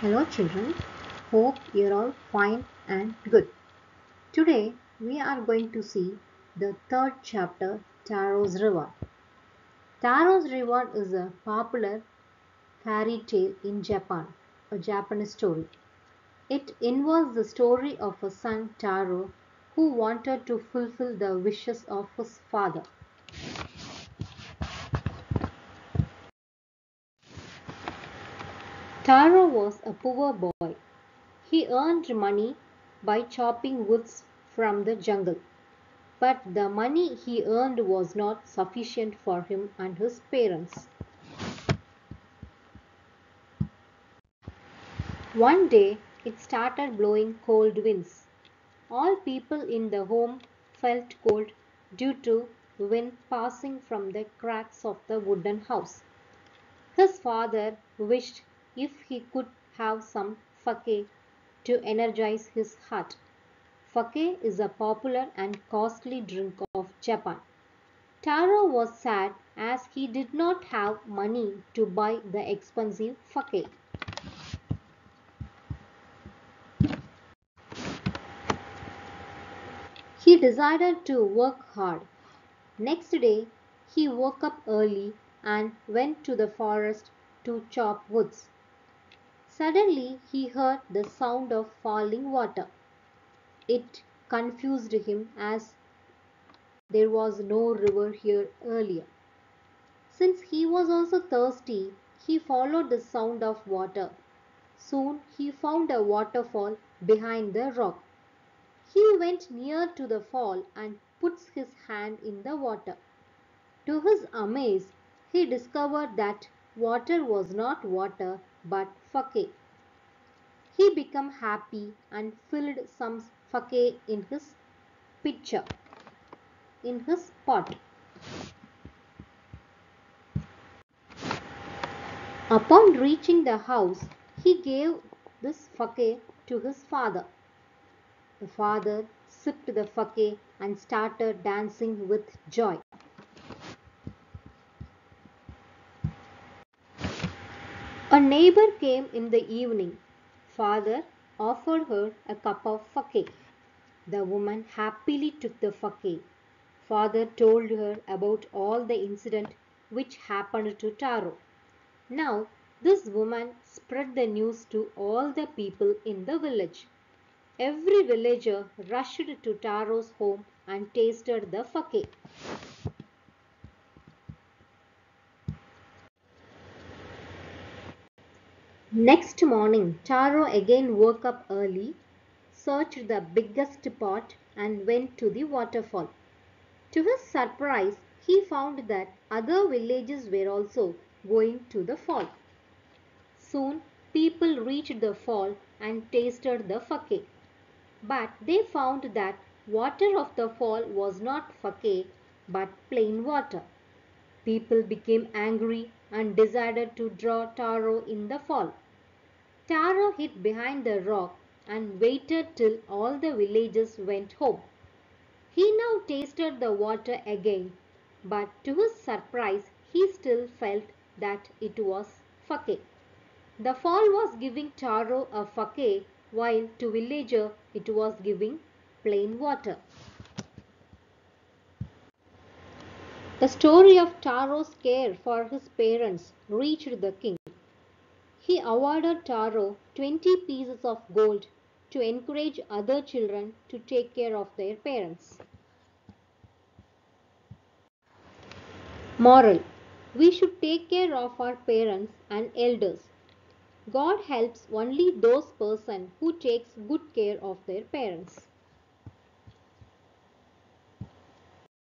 Hello children, hope you're all fine and good. Today we are going to see the third chapter Taro's Reward. Taro's Reward is a popular fairy tale in Japan, a Japanese story. It involves the story of a son Taro who wanted to fulfill the wishes of his father. Taro was a poor boy. He earned money by chopping woods from the jungle. But the money he earned was not sufficient for him and his parents. One day it started blowing cold winds. All people in the home felt cold due to wind passing from the cracks of the wooden house. His father wished if he could have some sake to energize his heart. Sake is a popular and costly drink of Japan. Taro was sad as he did not have money to buy the expensive sake. He decided to work hard. Next day, he woke up early and went to the forest to chop woods. Suddenly he heard the sound of falling water. It confused him as there was no river here earlier. Since he was also thirsty, he followed the sound of water. Soon he found a waterfall behind the rock. He went near to the fall and puts his hand in the water. To his amaze, he discovered that water was not water but sake. He became happy and filled some sake in his pitcher, in his pot. Upon reaching the house, he gave this sake to his father. The father sipped the sake and started dancing with joy. A neighbor came in the evening. Father offered her a cup of sake. The woman happily took the sake. Father told her about all the incident which happened to Taro. Now this woman spread the news to all the people in the village. Every villager rushed to Taro's home and tasted the sake. Next morning, Taro again woke up early, searched the biggest pot and went to the waterfall. To his surprise, he found that other villages were also going to the fall. Soon, people reached the fall and tasted the sake. But they found that water of the fall was not sake but plain water. People became angry and decided to draw Taro in the fall. Taro hid behind the rock and waited till all the villagers went home. He now tasted the water again, but to his surprise, he still felt that it was sake. The fall was giving Taro a sake, while to villager it was giving plain water. The story of Taro's care for his parents reached the king. He awarded Taro 20 pieces of gold to encourage other children to take care of their parents. Moral We should take care of our parents and elders. God helps only those person who takes good care of their parents.